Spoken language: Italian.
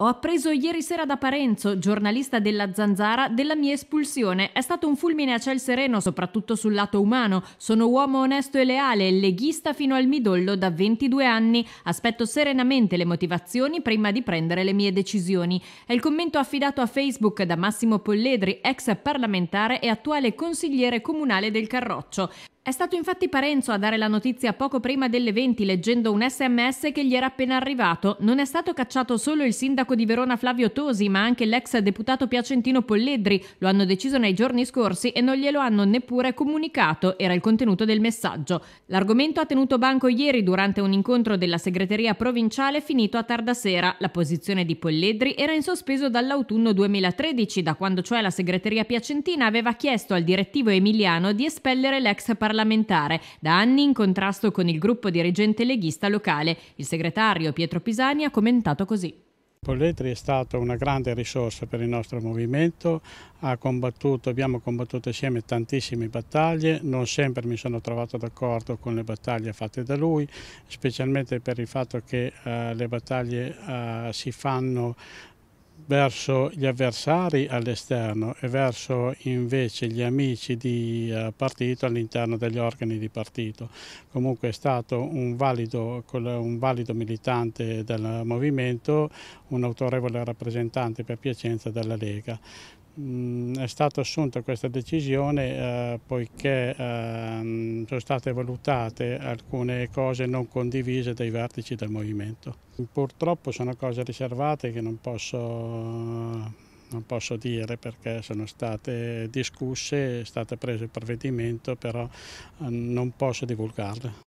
Ho appreso ieri sera da Parenzo, giornalista della Zanzara, della mia espulsione. È stato un fulmine a ciel sereno, soprattutto sul lato umano. Sono uomo onesto e leale, leghista fino al midollo da 22 anni. Aspetto serenamente le motivazioni prima di prendere le mie decisioni. È il commento affidato a Facebook da Massimo Polledri, ex parlamentare e attuale consigliere comunale del Carroccio. È stato infatti Parenzo a dare la notizia poco prima delle 20 leggendo un sms che gli era appena arrivato. Non è stato cacciato solo il sindaco di Verona Flavio Tosi, ma anche l'ex deputato piacentino Polledri. Lo hanno deciso nei giorni scorsi e non glielo hanno neppure comunicato, era il contenuto del messaggio. L'argomento ha tenuto banco ieri durante un incontro della segreteria provinciale finito a tarda sera. La posizione di Polledri era in sospeso dall'autunno 2013, da quando cioè la segreteria piacentina aveva chiesto al direttivo emiliano di espellere l'ex parlamentare parlamentare, da anni in contrasto con il gruppo dirigente leghista locale. Il segretario Pietro Pisani ha commentato così. Polletri è stato una grande risorsa per il nostro movimento, combattuto, abbiamo combattuto insieme tantissime battaglie, non sempre mi sono trovato d'accordo con le battaglie fatte da lui, specialmente per il fatto che uh, le battaglie uh, si fanno verso gli avversari all'esterno e verso invece gli amici di uh, partito all'interno degli organi di partito. Comunque è stato un valido, un valido militante del movimento, un autorevole rappresentante per Piacenza della Lega. Mm, è stata assunta questa decisione eh, poiché eh, sono state valutate alcune cose non condivise dai vertici del movimento. Purtroppo sono cose riservate che non posso, non posso dire perché sono state discusse, è stato preso il provvedimento, però eh, non posso divulgarle.